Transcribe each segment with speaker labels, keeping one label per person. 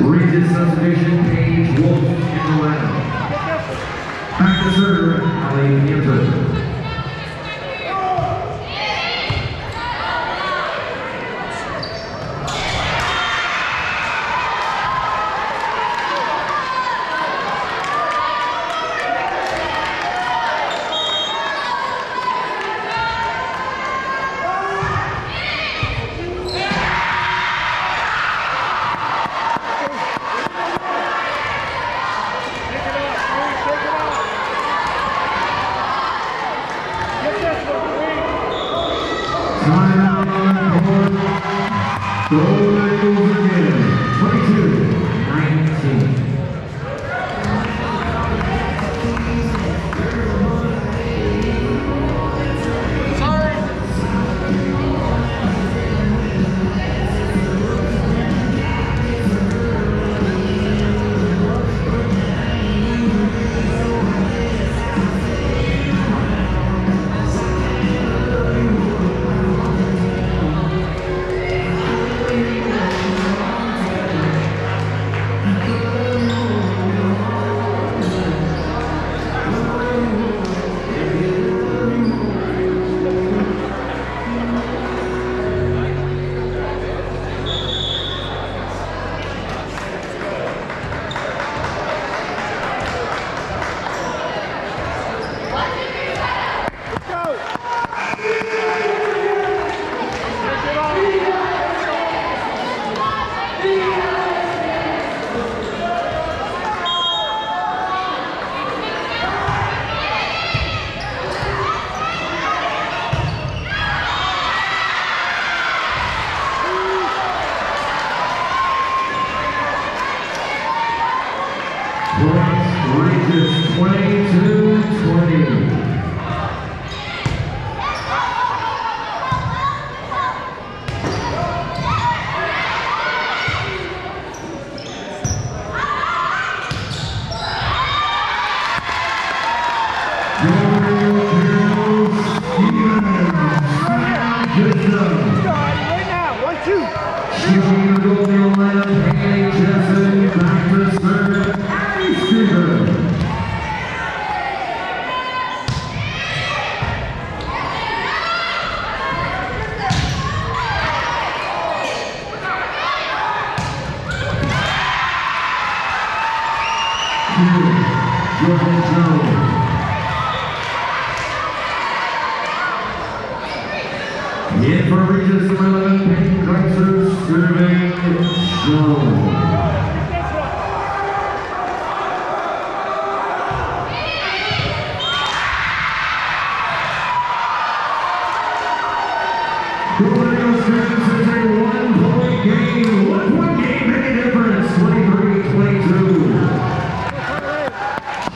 Speaker 1: Regis Subdivision, Page, Wolf, and Atlanta. Back to serve, Ali Hampton.
Speaker 2: Louis.
Speaker 1: Timeout on board. Golden Eagles again, 22-19. Good job. Thank you.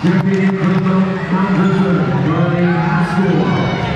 Speaker 1: Jimmy Bruno Anderson running school.